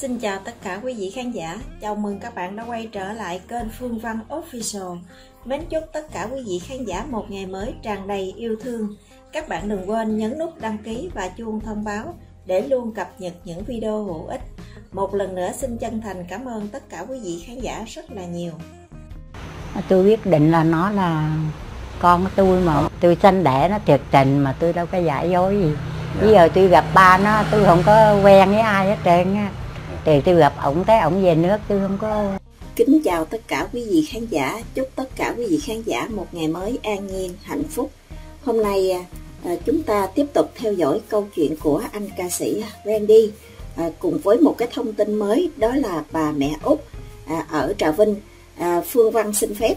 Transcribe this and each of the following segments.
Xin chào tất cả quý vị khán giả, chào mừng các bạn đã quay trở lại kênh Phương Văn Official. Mến chúc tất cả quý vị khán giả một ngày mới tràn đầy yêu thương. Các bạn đừng quên nhấn nút đăng ký và chuông thông báo để luôn cập nhật những video hữu ích. Một lần nữa xin chân thành cảm ơn tất cả quý vị khán giả rất là nhiều. Tôi quyết định là nó là con của tôi mà tôi sanh đẻ nó thiệt tình mà tôi đâu có giả dối gì. Bây giờ tôi gặp ba nó tôi không có quen với ai hết trơn á thì tôi gặp ổng tới ổng về nước tôi không có Kính chào tất cả quý vị khán giả, chúc tất cả quý vị khán giả một ngày mới an nhiên, hạnh phúc. Hôm nay à, à, chúng ta tiếp tục theo dõi câu chuyện của anh ca sĩ Randy à, cùng với một cái thông tin mới đó là bà mẹ Út ở Trà Vinh. À, Phương Văn xin phép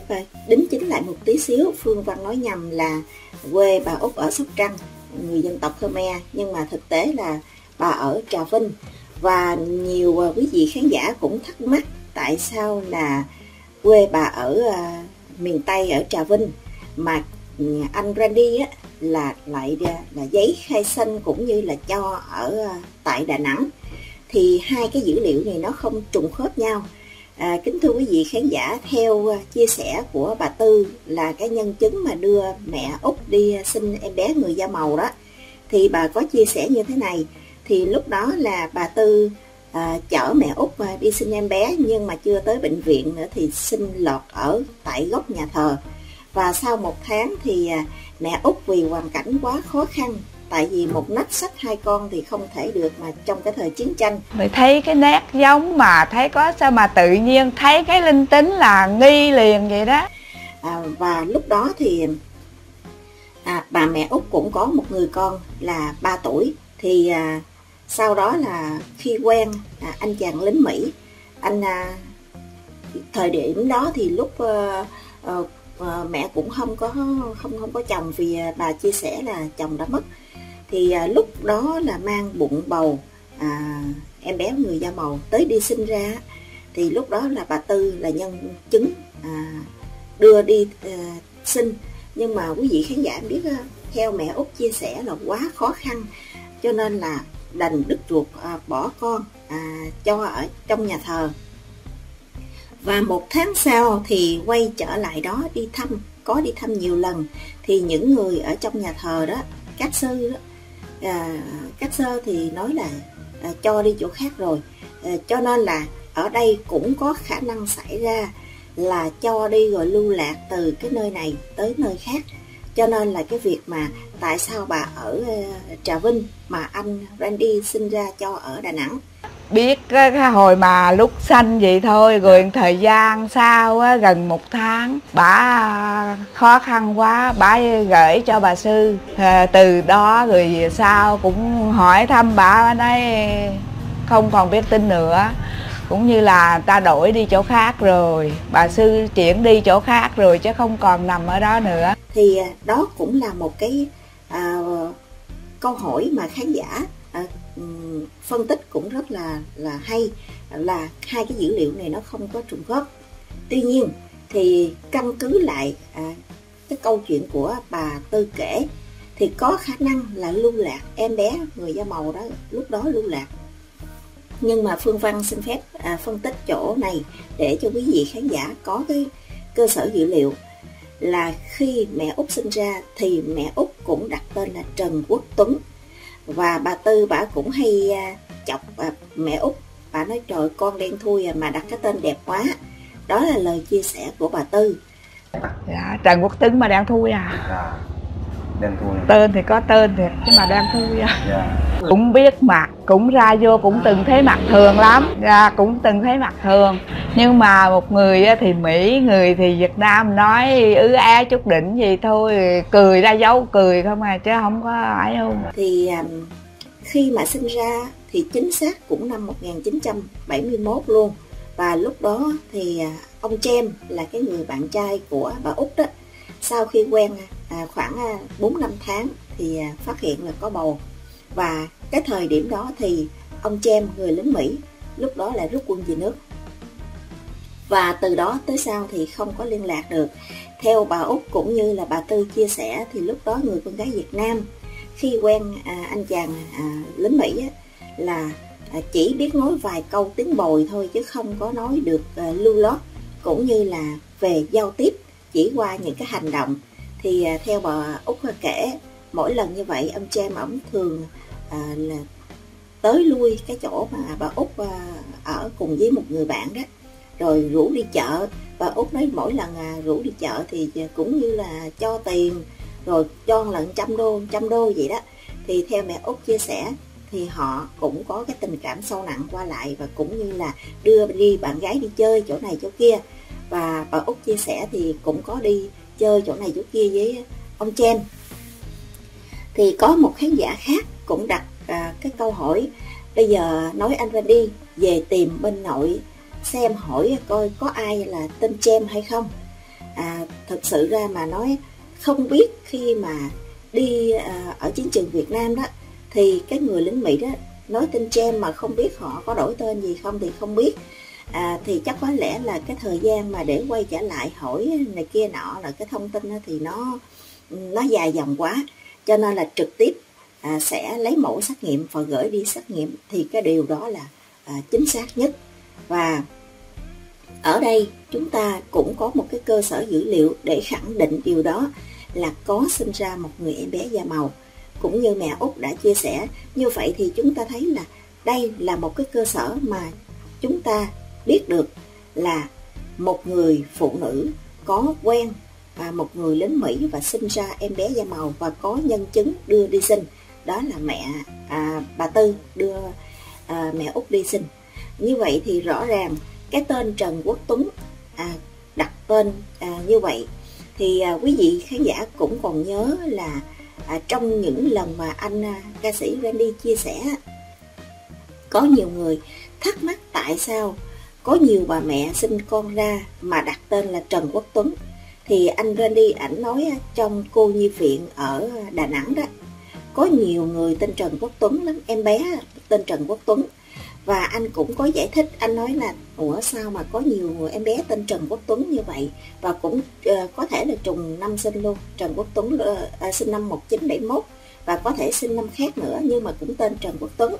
đính chính lại một tí xíu, Phương Văn nói nhầm là quê bà Út ở Sóc Trăng, người dân tộc Khmer, nhưng mà thực tế là bà ở Trà Vinh và nhiều à, quý vị khán giả cũng thắc mắc tại sao là quê bà ở à, miền Tây ở Trà Vinh mà ừ, anh Randy á, là lại à, là giấy khai sinh cũng như là cho ở tại Đà Nẵng. Thì hai cái dữ liệu này nó không trùng khớp nhau. À, kính thưa quý vị khán giả theo chia sẻ của bà Tư là cái nhân chứng mà đưa mẹ út đi sinh em bé người da màu đó thì bà có chia sẻ như thế này thì lúc đó là bà Tư à, chở mẹ út à, đi sinh em bé nhưng mà chưa tới bệnh viện nữa thì sinh lọt ở tại góc nhà thờ. Và sau một tháng thì à, mẹ út vì hoàn cảnh quá khó khăn tại vì một nách sách hai con thì không thể được mà trong cái thời chiến tranh. Rồi thấy cái nét giống mà thấy có sao mà tự nhiên thấy cái linh tính là nghi liền vậy đó. À, và lúc đó thì à, bà mẹ út cũng có một người con là 3 tuổi. Thì à, sau đó là khi quen à, anh chàng lính Mỹ anh à, thời điểm đó thì lúc à, à, à, mẹ cũng không có không không có chồng vì à, bà chia sẻ là chồng đã mất. Thì à, lúc đó là mang bụng bầu à, em bé người da màu tới đi sinh ra. Thì lúc đó là bà tư là nhân chứng à, đưa đi à, sinh. Nhưng mà quý vị khán giả biết ờ, theo mẹ út chia sẻ là quá khó khăn. Cho nên là đành đứt ruột à, bỏ con à, cho ở trong nhà thờ. Và một tháng sau thì quay trở lại đó đi thăm có đi thăm nhiều lần. Thì những người ở trong nhà thờ đó các sư đó à, các sơ thì nói là à, cho đi chỗ khác rồi. À, cho nên là ở đây cũng có khả năng xảy ra là cho đi rồi lưu lạc từ cái nơi này tới nơi khác cho nên là cái việc mà tại sao bà ở ờ, Trà Vinh mà anh Randy sinh ra cho ở Đà Nẵng? Biết cái, cái hồi mà lúc sanh vậy thôi rồi thời gian sau á, gần một tháng bà khó khăn quá bà gửi cho bà sư. À, từ đó rồi sau cũng hỏi thăm bà nói không còn biết tin nữa cũng như là ta đổi đi chỗ khác rồi bà sư chuyển đi chỗ khác rồi chứ không còn nằm ở đó nữa. Thì à, đó cũng là một cái à, câu hỏi mà khán giả à, phân tích cũng rất là là hay là hai cái dữ liệu này nó không có trùng khớp. Tuy nhiên thì căn cứ lại à, cái câu chuyện của bà tư kể thì có khả năng là lưu lạc em bé người da màu đó lúc đó lưu lạc nhưng mà phương văn xin phép à, phân tích chỗ này để cho quý vị khán giả có cái cơ sở dữ liệu là khi mẹ út sinh ra thì mẹ út cũng đặt tên là trần quốc tuấn. Và bà tư bà cũng hay à, chọc à, mẹ út. Bà nói trời con đen thui à, mà đặt cái tên đẹp quá. Đó là lời chia sẻ của bà tư. Dạ trần quốc tuấn mà đen thui à. Dạ đen thui tên thì có tên thiệt chứ mà đen thui à dạ. cũng biết mặt cũng ra vô cũng từng thấy mặt thường lắm. Dạ cũng từng thấy mặt thường. Nhưng mà một người thì mỹ người thì việt nam nói ứ á chút đỉnh gì thôi cười ra dấu cười không à chứ không có ấy không. Thì um, khi mà sinh ra thì chính xác cũng năm 1971 luôn. Và lúc đó thì à, ông Chem là cái người bạn trai của bà Út đó sau khi quen à, khoảng à, 4 năm tháng thì à, phát hiện là có bầu. Và cái thời điểm đó thì ông Chem người lính Mỹ lúc đó là rút quân về nước. Và từ đó tới sau thì không có liên lạc được. Theo bà út cũng như là bà tư chia sẻ thì lúc đó người con gái việt nam khi quen à, anh chàng à, lính mỹ á, là à, chỉ biết nói vài câu tiếng bồi thôi chứ không có nói được à, lưu lót cũng như là về giao tiếp chỉ qua những cái hành động. Thì à, theo bà út kể mỗi lần như vậy ông James ổng thường à, là tới lui cái chỗ mà bà út à, ở cùng với một người bạn đó rồi rủ đi chợ. Bà út nói mỗi lần à, rủ đi chợ thì cũng như là cho tiền rồi cho lần trăm đô trăm đô vậy đó. Thì theo mẹ út chia sẻ thì họ cũng có cái tình cảm sâu nặng qua lại và cũng như là đưa đi bạn gái đi chơi chỗ này chỗ kia và bà út chia sẻ thì cũng có đi chơi chỗ này chỗ kia với ông chen. Thì có một khán giả khác cũng đặt à, cái câu hỏi bây giờ nói anh Randy về tìm bên nội xem hỏi coi có ai là tên Chem hay không. À, thật sự ra mà nói không biết khi mà đi à, ở chiến trường Việt Nam đó thì cái người lính Mỹ đó nói tên Chem mà không biết họ có đổi tên gì không thì không biết à, thì chắc có lẽ là cái thời gian mà để quay trở lại hỏi này kia nọ là cái thông tin thì nó nó dài dòng quá. Cho nên là trực tiếp à, sẽ lấy mẫu xét nghiệm và gửi đi xét nghiệm. Thì cái điều đó là à, chính xác nhất. Và ở đây chúng ta cũng có một cái cơ sở dữ liệu để khẳng định điều đó là có sinh ra một người em bé da màu. Cũng như mẹ út đã chia sẻ như vậy thì chúng ta thấy là đây là một cái cơ sở mà chúng ta biết được là một người phụ nữ có quen và một người lính Mỹ và sinh ra em bé da màu và có nhân chứng đưa đi sinh. Đó là mẹ à, bà Tư đưa à, mẹ út đi sinh. Như vậy thì rõ ràng cái tên Trần Quốc Tuấn à, đặt tên à, như vậy thì à, quý vị khán giả cũng còn nhớ là à, trong những lần mà anh à, ca sĩ Randy chia sẻ có nhiều người thắc mắc tại sao có nhiều bà mẹ sinh con ra mà đặt tên là Trần Quốc Tuấn. Thì anh Randy ảnh nói trong cô nhi viện ở Đà Nẵng đó có nhiều người tên Trần Quốc Tuấn lắm em bé tên Trần Quốc Tuấn. Và anh cũng có giải thích anh nói là ủa sao mà có nhiều người em bé tên Trần Quốc Tuấn như vậy? Và cũng uh, có thể là trùng năm sinh luôn Trần Quốc Tuấn uh, sinh năm 1971 và có thể sinh năm khác nữa nhưng mà cũng tên Trần Quốc Tuấn.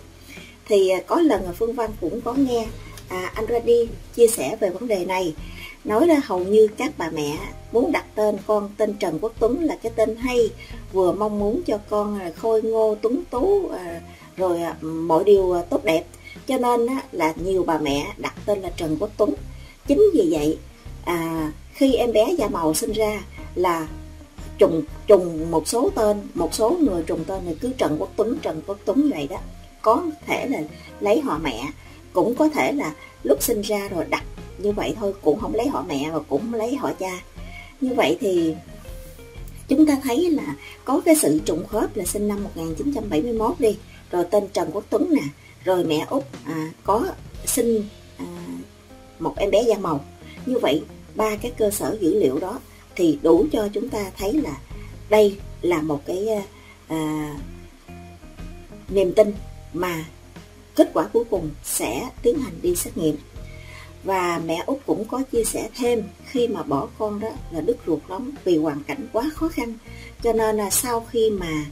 Thì uh, có lần Phương Văn cũng có nghe à, anh Randy chia sẻ về vấn đề này. Nói ra hầu như các bà mẹ muốn đặt tên con tên Trần Quốc Tuấn là cái tên hay vừa mong muốn cho con à, khôi ngô tuấn tú à, rồi à, mọi điều à, tốt đẹp. Cho nên á, là nhiều bà mẹ đặt tên là Trần Quốc Tuấn. Chính vì vậy à, khi em bé da màu sinh ra là trùng trùng một số tên một số người trùng tên này cứ Trần Quốc Tuấn Trần Quốc Tuấn vậy đó. Có thể là lấy họ mẹ cũng có thể là lúc sinh ra rồi đặt như vậy thôi cũng không lấy họ mẹ và cũng không lấy họ cha. Như vậy thì chúng ta thấy là có cái sự trùng khớp là sinh năm 1971 đi rồi tên Trần Quốc Tuấn nè rồi mẹ út à, có sinh à, một em bé da màu. Như vậy ba cái cơ sở dữ liệu đó thì đủ cho chúng ta thấy là đây là một cái à, à niềm tin mà kết quả cuối cùng sẽ tiến hành đi xét nghiệm. Và mẹ út cũng có chia sẻ thêm khi mà bỏ con đó là đứt ruột lắm vì hoàn cảnh quá khó khăn. Cho nên là sau khi mà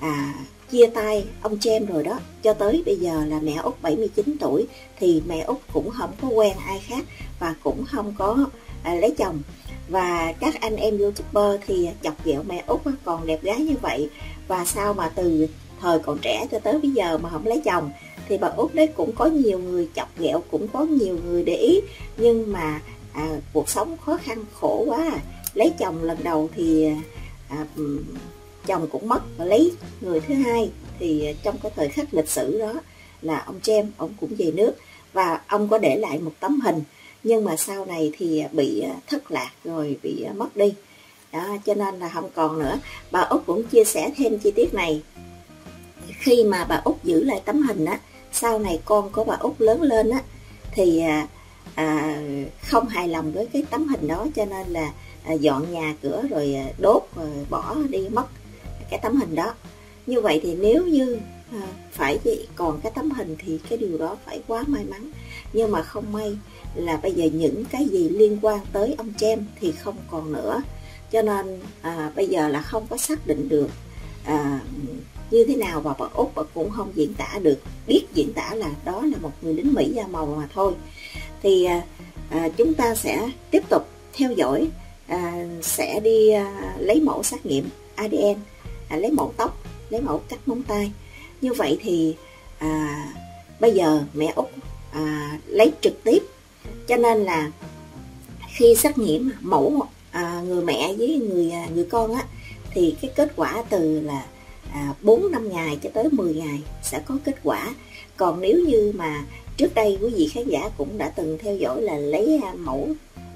à, chia tay ông Chem rồi đó cho tới bây giờ là mẹ út 79 tuổi thì mẹ út cũng không có quen ai khác và cũng không có à, lấy chồng. Và các anh em youtuber thì chọc ghẹo mẹ út còn đẹp gái như vậy. Và sao mà từ thời còn trẻ cho tới bây giờ mà không lấy chồng thì bà út đấy cũng có nhiều người chọc ghẹo cũng có nhiều người để ý. Nhưng mà à, cuộc sống khó khăn khổ quá à. lấy chồng lần đầu thì à, chồng cũng mất. Và lấy người thứ hai thì à, trong cái thời khắc lịch sử đó là ông Jem ông cũng về nước. Và ông có để lại một tấm hình. Nhưng mà sau này thì à, bị à, thất lạc rồi bị mất đi. Đó, cho nên là không còn nữa. Bà út cũng chia sẻ thêm chi tiết này. Khi mà bà út giữ lại tấm hình á sau này con của bà út lớn lên á thì à, à, không hài lòng với cái tấm hình đó cho nên là à, dọn nhà cửa rồi à, đốt rồi bỏ đi mất cái tấm hình đó. Như vậy thì nếu như à, phải còn cái tấm hình thì cái điều đó phải quá may mắn. Nhưng mà không may là bây giờ những cái gì liên quan tới ông chem thì không còn nữa. Cho nên à, bây giờ là không có xác định được à, như thế nào và bà út bà cũng không diễn tả được biết diễn tả là đó là một người lính mỹ da màu mà thôi. Thì à, à chúng ta sẽ tiếp tục theo dõi à, sẽ đi à, lấy mẫu xét nghiệm ADN à, lấy mẫu tóc lấy mẫu cắt móng tay. Như vậy thì à, bây giờ mẹ út à, lấy trực tiếp. Cho nên là khi xét nghiệm mẫu à, người mẹ với người à, người con á thì cái kết quả từ là à, 4 năm ngày cho tới 10 ngày sẽ có kết quả. Còn nếu như mà trước đây quý vị khán giả cũng đã từng theo dõi là lấy à, mẫu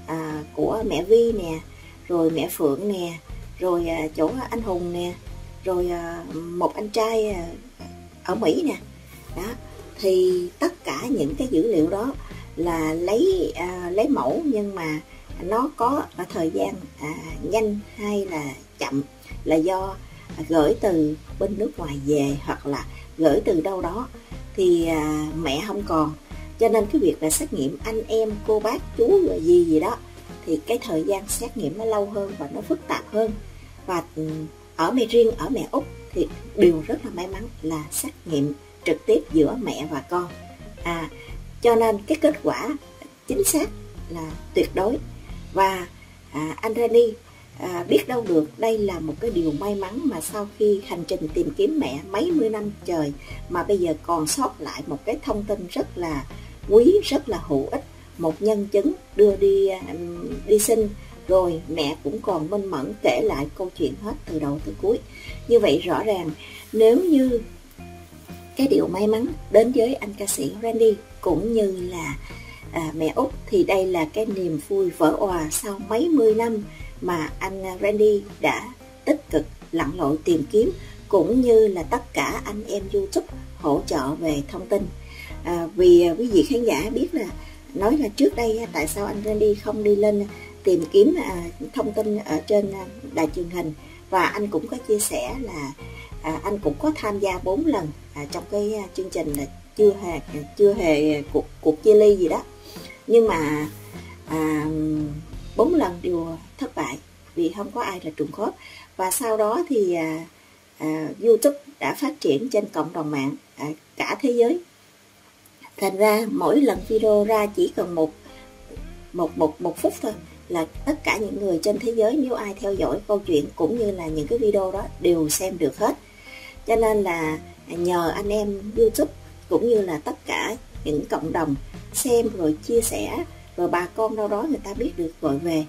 à, của mẹ Vi nè rồi mẹ Phượng nè rồi à, chỗ anh Hùng nè rồi à, một anh trai à, ở Mỹ nè. Đó thì tất cả những cái dữ liệu đó là lấy à, lấy mẫu nhưng mà nó có thời gian à, nhanh hay là chậm là do gửi từ bên nước ngoài về hoặc là gửi từ đâu đó thì à, mẹ không còn. Cho nên cái việc là xét nghiệm anh em cô bác chú rồi gì gì đó thì cái thời gian xét nghiệm nó lâu hơn và nó phức tạp hơn. Và ừ, ở mẹ riêng ở mẹ úc thì điều rất là may mắn là xét nghiệm trực tiếp giữa mẹ và con. À cho nên cái kết quả chính xác là tuyệt đối. Và à, anh Rani à, biết đâu được đây là một cái điều may mắn mà sau khi hành trình tìm kiếm mẹ mấy mươi năm trời mà bây giờ còn sót lại một cái thông tin rất là quý rất là hữu ích. Một nhân chứng đưa đi đi sinh rồi mẹ cũng còn minh mẫn kể lại câu chuyện hết từ đầu tới cuối. Như vậy rõ ràng nếu như cái điều may mắn đến với anh ca sĩ Randy cũng như là à, mẹ út thì đây là cái niềm vui vỡ òa sau mấy mươi năm mà anh Randy đã tích cực lặn lội tìm kiếm cũng như là tất cả anh em YouTube hỗ trợ về thông tin. À, vì quý vị khán giả biết là nói là trước đây tại sao anh Randy không đi lên tìm kiếm à, thông tin ở trên à, đài truyền hình. Và anh cũng có chia sẻ là à, anh cũng có tham gia 4 lần à, trong cái à, chương trình là chưa hề chưa hề cuộc cuộc chia ly gì đó. Nhưng mà à, bốn lần đều thất bại vì không có ai là trùng khớp. Và sau đó thì à, à, YouTube đã phát triển trên cộng đồng mạng à, cả thế giới. Thành ra mỗi lần video ra chỉ cần một một một một phút thôi là tất cả những người trên thế giới nếu ai theo dõi câu chuyện cũng như là những cái video đó đều xem được hết. Cho nên là nhờ anh em youtube cũng như là tất cả những cộng đồng xem rồi chia sẻ rồi bà con đâu đó người ta biết được gọi về.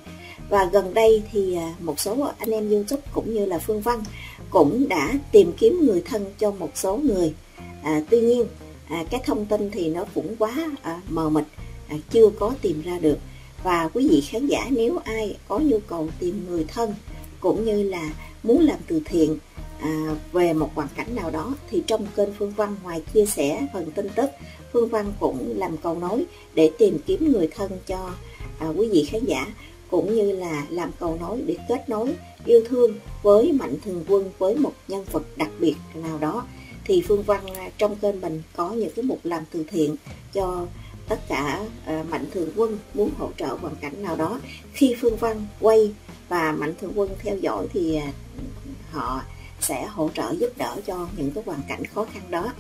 Và gần đây thì à, một số anh em youtube cũng như là phương văn cũng đã tìm kiếm người thân cho một số người. À, tuy nhiên à, cái thông tin thì nó cũng quá à, mờ mịt à, chưa có tìm ra được. Và quý vị khán giả nếu ai có nhu cầu tìm người thân cũng như là muốn làm từ thiện à, về một hoàn cảnh nào đó thì trong kênh Phương Văn ngoài chia sẻ phần tin tức Phương Văn cũng làm cầu nối để tìm kiếm người thân cho à, quý vị khán giả cũng như là làm cầu nối để kết nối yêu thương với mạnh thường quân với một nhân vật đặc biệt nào đó. Thì Phương Văn à, trong kênh mình có những cái mục làm từ thiện cho tất cả à, mạnh thường quân muốn hỗ trợ hoàn cảnh nào đó. Khi Phương Văn quay và mạnh thường quân theo dõi thì à, họ sẽ hỗ trợ giúp đỡ cho những cái hoàn cảnh khó khăn đó.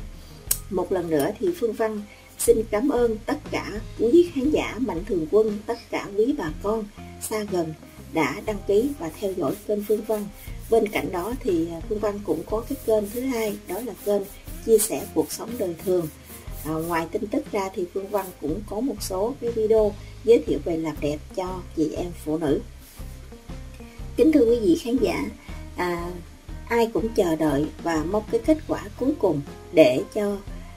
Một lần nữa thì Phương Văn xin cảm ơn tất cả quý khán giả mạnh thường quân tất cả quý bà con xa gần đã đăng ký và theo dõi kênh Phương Văn. Bên cạnh đó thì Phương Văn cũng có cái kênh thứ hai đó là kênh chia sẻ cuộc sống đời thường. À, ngoài tin tức ra thì Phương Văn cũng có một số cái video giới thiệu về làm đẹp cho chị em phụ nữ. Kính thưa quý vị khán giả à, ai cũng chờ đợi và mong cái kết quả cuối cùng để cho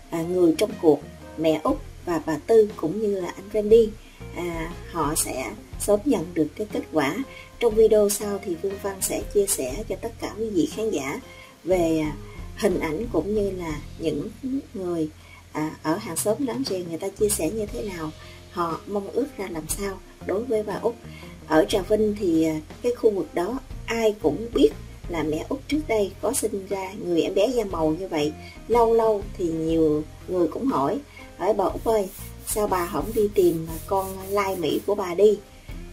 à, người trong cuộc mẹ út và bà tư cũng như là anh Randy à, họ sẽ sớm nhận được cái kết quả. Trong video sau thì Vương Văn sẽ chia sẻ cho tất cả quý vị khán giả về à, hình ảnh cũng như là những người à, ở hàng xóm láng giềng người ta chia sẻ như thế nào họ mong ước ra làm sao đối với bà út. Ở trà vinh thì à, cái khu vực đó ai cũng biết là mẹ út trước đây có sinh ra người em bé da màu như vậy. Lâu lâu thì nhiều người cũng hỏi hỏi bà út ơi sao bà không đi tìm con lai mỹ của bà đi?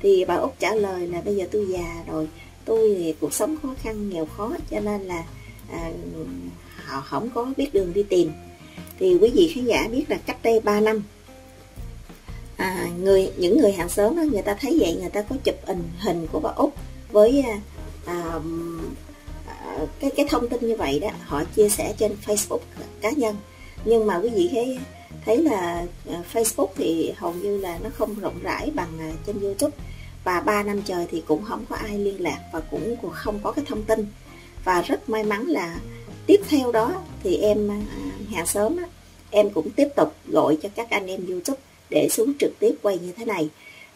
Thì bà út trả lời là bây giờ tôi già rồi tôi thì cuộc sống khó khăn nghèo khó cho nên là à, họ không có biết đường đi tìm. Thì quý vị khán giả biết là cách đây 3 năm à, người những người hàng xóm đó, người ta thấy vậy người ta có chụp hình hình của bà út với à, à cái cái thông tin như vậy đó họ chia sẻ trên Facebook cá nhân. Nhưng mà quý vị thấy thấy là ờ, Facebook thì hầu như là nó không rộng rãi bằng à, trên YouTube. Và 3 năm trời thì cũng không có ai liên lạc và cũng không có cái thông tin. Và rất may mắn là tiếp theo đó thì em à, hàng xóm á, em cũng tiếp tục gọi cho các anh em YouTube để xuống trực tiếp quay như thế này.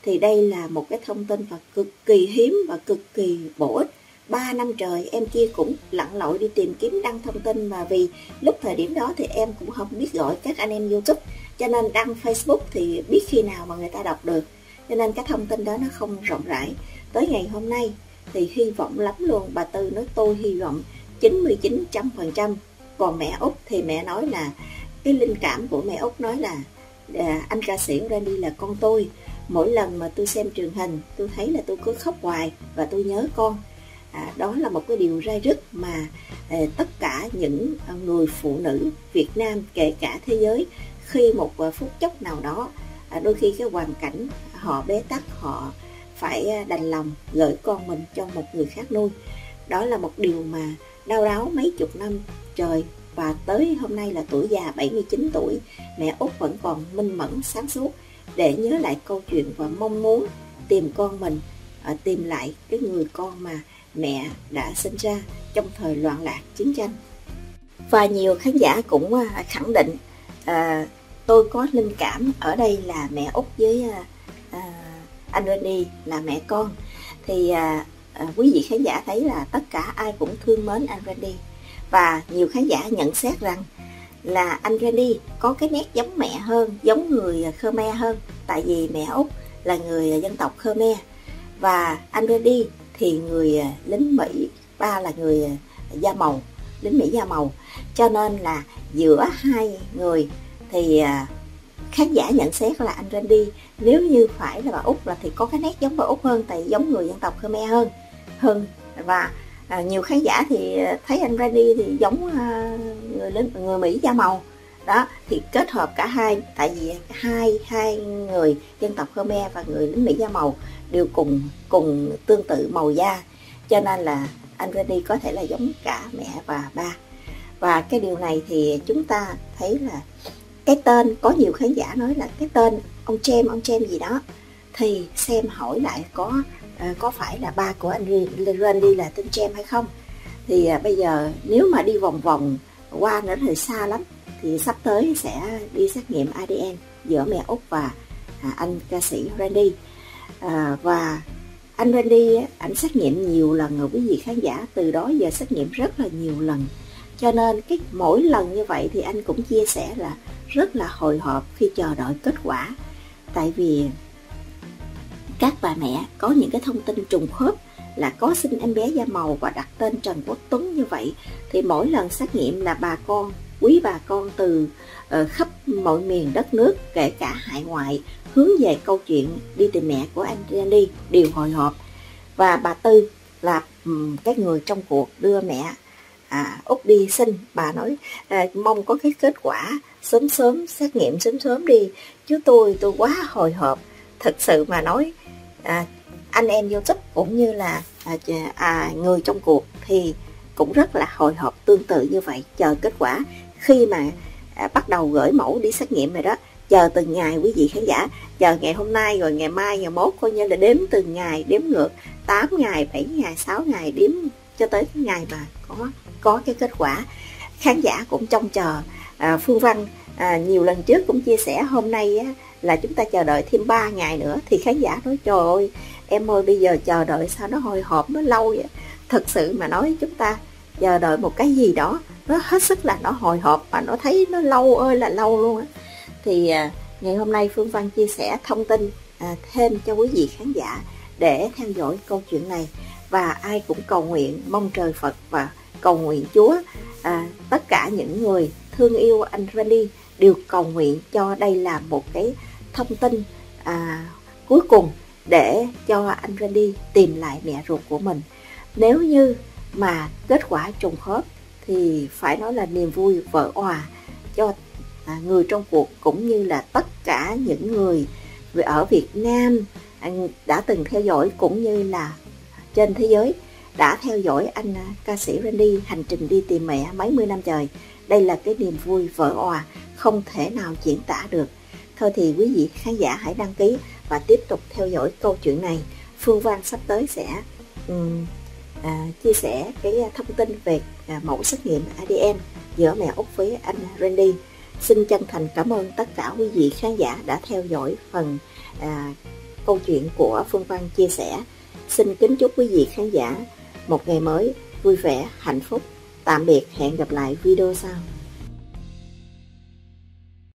Thì đây là một cái thông tin và cực kỳ hiếm và cực kỳ bổ ích. 3 năm trời em kia cũng lặn lội đi tìm kiếm đăng thông tin mà vì lúc thời điểm đó thì em cũng không biết gọi các anh em YouTube. Cho nên đăng Facebook thì biết khi nào mà người ta đọc được. Cho nên cái thông tin đó nó không rộng rãi. Tới ngày hôm nay thì hy vọng lắm luôn bà Tư nói tôi hy vọng 99 trăm phần trăm. Còn mẹ Út thì mẹ nói là cái linh cảm của mẹ Út nói là à, anh ca sĩ Randy là con tôi. Mỗi lần mà tôi xem truyền hình tôi thấy là tôi cứ khóc hoài và tôi nhớ con à, đó là một cái điều rai rứt mà à, tất cả những à, người phụ nữ Việt Nam kể cả thế giới khi một à, phút chốc nào đó à, đôi khi cái hoàn cảnh họ bế tắc họ phải à, đành lòng gửi con mình cho một người khác nuôi. Đó là một điều mà đau đáu mấy chục năm trời. Và tới hôm nay là tuổi già 79 tuổi mẹ út vẫn còn minh mẫn sáng suốt. Để nhớ lại câu chuyện và mong muốn tìm con mình à, tìm lại cái người con mà mẹ đã sinh ra trong thời loạn lạc chiến tranh. Và nhiều khán giả cũng à, khẳng định à, tôi có linh cảm ở đây là mẹ út với à, à, anh Randy là mẹ con. Thì à, à, quý vị khán giả thấy là tất cả ai cũng thương mến anh Randy và nhiều khán giả nhận xét rằng là anh Randy có cái nét giống mẹ hơn giống người Khmer hơn. Tại vì mẹ út là người dân tộc Khmer. Và anh Randy thì người à, lính Mỹ ba là người à, da màu lính Mỹ da màu. Cho nên là giữa hai người thì à, khán giả nhận xét là anh Randy nếu như phải là bà út là thì có cái nét giống bà út hơn tại giống người dân tộc Khmer hơn hơn. Và à, nhiều khán giả thì thấy anh Randy thì giống à, người lính người Mỹ da màu đó, thì kết hợp cả hai, tại vì hai hai người dân tộc Khmer và người lính Mỹ da màu đều cùng cùng tương tự màu da. Cho nên là anh Randy có thể là giống cả mẹ và ba. Và cái điều này thì chúng ta thấy là cái tên, có nhiều khán giả nói là cái tên ông chem ông chem gì đó, thì xem hỏi lại có ờ, có phải là ba của anh Randy là tên chem hay không. Thì à, bây giờ nếu mà đi vòng vòng qua nữa thì xa lắm thì sắp tới sẽ đi xét nghiệm ADN giữa mẹ út và à, anh ca sĩ Randy. À, và anh Randy ảnh xét nghiệm nhiều lần rồi quý vị khán giả từ đó giờ xét nghiệm rất là nhiều lần. Cho nên cái mỗi lần như vậy thì anh cũng chia sẻ là rất là hồi hộp khi chờ đợi kết quả. Tại vì các bà mẹ có những cái thông tin trùng khớp là có sinh em bé da màu và đặt tên Trần Quốc Tuấn như vậy. Thì mỗi lần xét nghiệm là bà con quý bà con từ uh, khắp mọi miền đất nước kể cả hải ngoại hướng về câu chuyện đi tìm mẹ của anh Randy đều hồi hộp. Và bà Tư là um, cái người trong cuộc đưa mẹ à, út đi sinh bà nói à, mong có cái kết quả sớm sớm xét nghiệm sớm sớm đi. Chứ tôi tôi quá hồi hộp. Thật sự mà nói à, anh em youtube cũng như là à, à, người trong cuộc thì cũng rất là hồi hộp tương tự như vậy. Chờ kết quả khi mà à, bắt đầu gửi mẫu đi xét nghiệm rồi đó chờ từng ngày quý vị khán giả. Chờ ngày hôm nay rồi ngày mai ngày mốt coi như là đếm từng ngày đếm ngược 8 ngày 7 ngày 6 ngày đếm cho tới cái ngày mà có có cái kết quả. Khán giả cũng trông chờ à, phương văn à, nhiều lần trước cũng chia sẻ hôm nay á, là chúng ta chờ đợi thêm 3 ngày nữa. Thì khán giả nói trời ơi em ơi bây giờ chờ đợi sao nó hồi hộp nó lâu vậy? Thật sự mà nói chúng ta chờ đợi một cái gì đó nó hết sức là nó hồi hộp và nó thấy nó lâu ơi là lâu luôn á. Thì à, ngày hôm nay phương văn chia sẻ thông tin à, thêm cho quý vị khán giả để theo dõi câu chuyện này. Và ai cũng cầu nguyện mong trời phật và cầu nguyện chúa à, tất cả những người thương yêu anh Randy đều cầu nguyện cho đây là một cái thông tin à, cuối cùng để cho anh Randy tìm lại mẹ ruột của mình. Nếu như mà kết quả trùng khớp thì phải nói là niềm vui vỡ òa cho à, người trong cuộc cũng như là tất cả những người ở Việt Nam à, đã từng theo dõi cũng như là trên thế giới đã theo dõi anh à, ca sĩ Randy hành trình đi tìm mẹ mấy mươi năm trời. Đây là cái niềm vui vỡ òa không thể nào diễn tả được. Thôi thì quý vị khán giả hãy đăng ký và tiếp tục theo dõi câu chuyện này. Phương Văn sắp tới sẽ um, à, chia sẻ cái thông tin về À, mẫu xét nghiệm ADN giữa mẹ Úc với anh Randy. Xin chân thành cảm ơn tất cả quý vị khán giả đã theo dõi phần à, câu chuyện của Phương Văn chia sẻ. Xin kính chúc quý vị khán giả một ngày mới vui vẻ, hạnh phúc. Tạm biệt, hẹn gặp lại video sau.